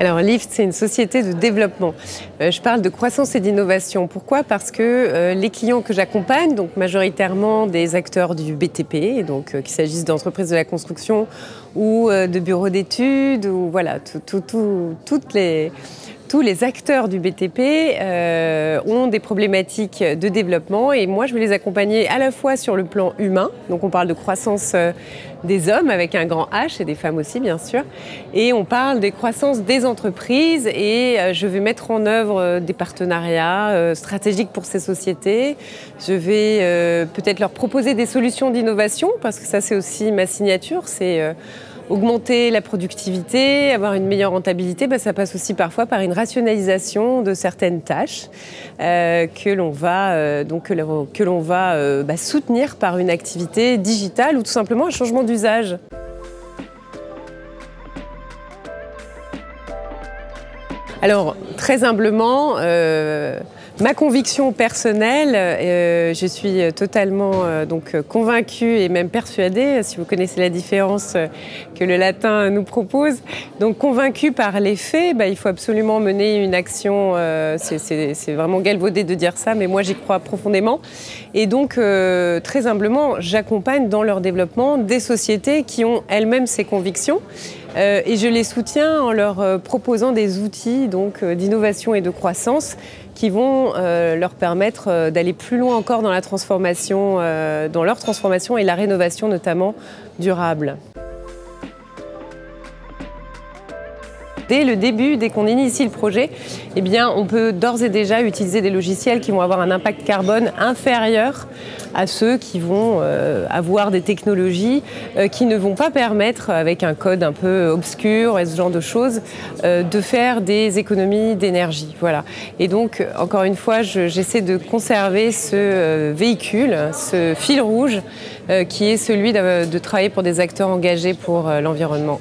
Alors Lift, c'est une société de développement. Euh, je parle de croissance et d'innovation. Pourquoi? Parce que euh, les clients que j'accompagne, donc majoritairement des acteurs du BTP, donc euh, qu'il s'agisse d'entreprises de la construction ou de bureaux d'études, ou voilà, toutes les tous les acteurs du BTP euh, ont des problématiques de développement et moi je vais les accompagner à la fois sur le plan humain, donc on parle de croissance euh, des hommes avec un grand H et des femmes aussi bien sûr, et on parle des croissances des entreprises et euh, je vais mettre en œuvre des partenariats stratégiques pour ces sociétés. Je vais peut-être leur proposer des solutions d'innovation parce que ça c'est aussi ma signature, augmenter la productivité, avoir une meilleure rentabilité, bah, ça passe aussi parfois par une rationalisation de certaines tâches euh, que l'on va, euh, euh, bah, soutenir par une activité digitale ou tout simplement un changement d'usage. Alors, très humblement, Ma conviction personnelle, euh, je suis totalement euh, convaincue et même persuadée, si vous connaissez la différence euh, que le latin nous propose, donc convaincue par les faits, bah, il faut absolument mener une action. c'est vraiment galvaudé de dire ça, mais moi j'y crois profondément. Et donc très humblement, j'accompagne dans leur développement des sociétés qui ont elles-mêmes ces convictions. Et je les soutiens en leur proposant des outils donc d'innovation et de croissance qui vont euh, leur permettre euh, d'aller plus loin encore dans la transformation, euh, dans leur transformation et la rénovation notamment durable. Dès le début, dès qu'on initie le projet, eh on peut d'ores et déjà utiliser des logiciels qui vont avoir un impact carbone inférieur à ceux qui vont euh, avoir des technologies euh, qui ne vont pas permettre, avec un code un peu obscur et ce genre de choses, euh, de faire des économies d'énergie. Voilà. Et donc, encore une fois, j'essaie de conserver ce véhicule, ce fil rouge, qui est celui de travailler pour des acteurs engagés pour l'environnement.